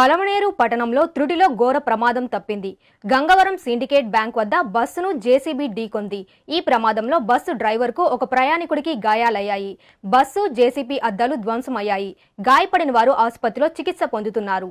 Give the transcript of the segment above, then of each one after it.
పలమనేరు పట్టణంలో త్రుటిలో ఘోర ప్రమాదం తప్పింది. గంగవరం సిండికేట్ బ్యాంక్ వద్ద బస్సును జేసీబీ ఢీకొంది. ఈ ప్రమాదంలో బస్సు డ్రైవర్కు ఒక ప్రయాణికుడికి గాయాలయ్యాయి. బస్సు జేసీబీ అద్దాలు ధ్వంసమయ్యాయి. గాయపడిన వారు ఆసుపత్రిలో చికిత్స పొందుతున్నారు.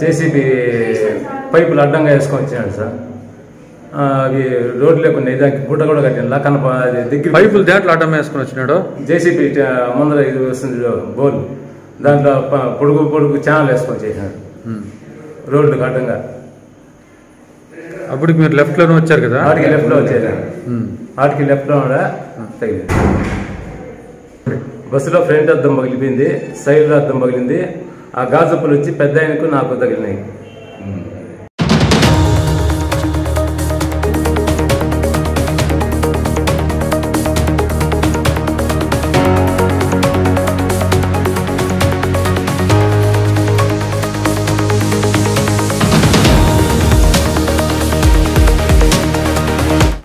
జేసీబీ పైపులు అడ్డంగా వేసుకొని వచ్చినాడు సార్. అవి రోడ్లు లేకుండా దానికి గుడ్డ కూడా కట్టిన కనప అది దగ్గర పైపులు దేంట్లో అడ్డం వేసుకుని వచ్చినాడు? జేసీబీ ముందర ఇది వస్తుంది బోర్లు దాంట్లో పొడుగు పొడుగు ఛానల్ వేసుకొని చేసినాడు. రోడ్లు అడ్డంగా. అప్పటికి మీరు లెఫ్ట్లోనే వచ్చారు కదా? వాటికి లెఫ్ట్లో వచ్చేది ఉమ్. వాటికి లెఫ్ట్లో కూడా తగిలింది. బస్సులో ఫ్రంట్ అద్దం పగిలిపోయింది సైడ్ అద్దం పగిలింది ఆ గాజుపులు వచ్చి పెద్ద ఆయనకు నాకు తగిలినాయి.